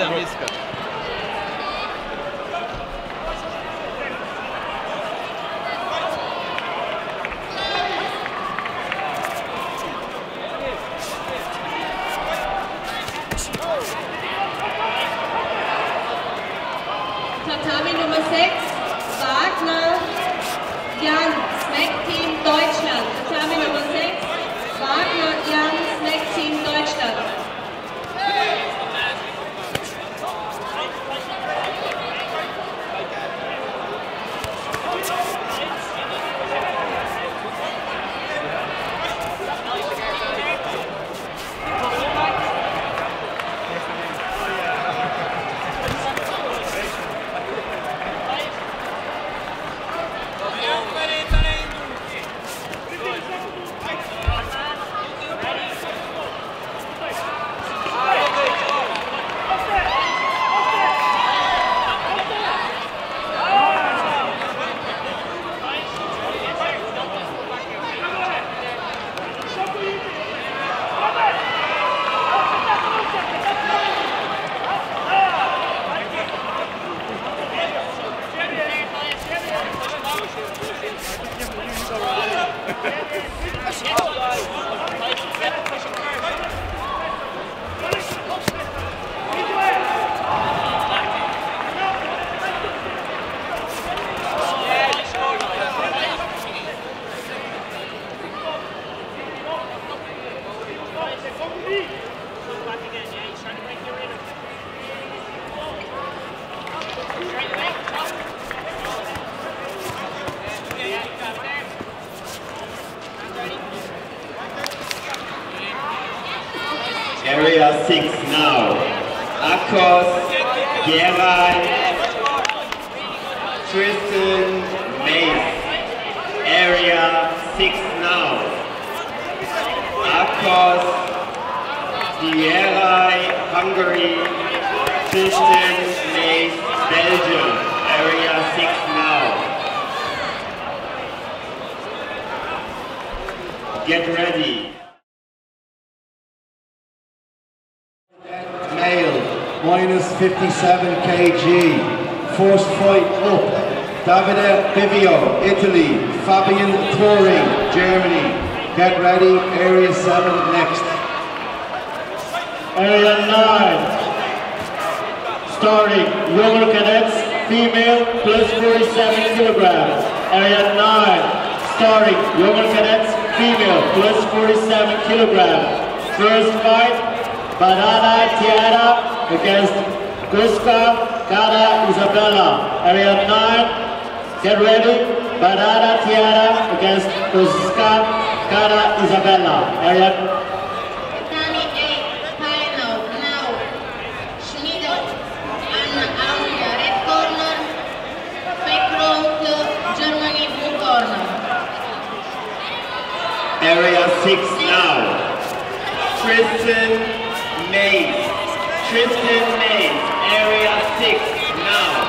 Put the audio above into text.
da Misskat. Tatami Nummer 6, Wagner, Jan, Smack Team Deutschland. Tatami Nummer 6. Area 6 now. Akos, Geray, Tristan, Mace. Area 6 now. Akos, Geray, Hungary, Tristan, Mace, Belgium. Area 6 now. Get ready. Minus 57 kg. First fight up. Davide Bivio, Italy. Fabian Touring, Germany. Get ready, area 7 next. Area 9. Starting Roman Cadets, female, plus 47 kilograms. Area 9. Starting Roman Cadets, female, plus 47 kilograms. First fight, Banana Tiara against Guska Kada Isabella. Area 9. Get ready. Banana Tiara against Guska Kada Isabella. Area. Area 6 now. Tristan Mays. Tristan May, Area 6 now.